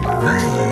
Cleaner.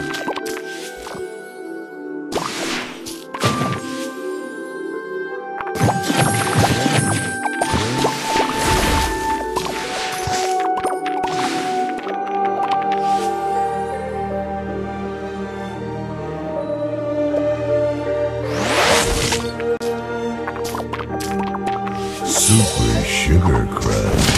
Super Sugar Crush.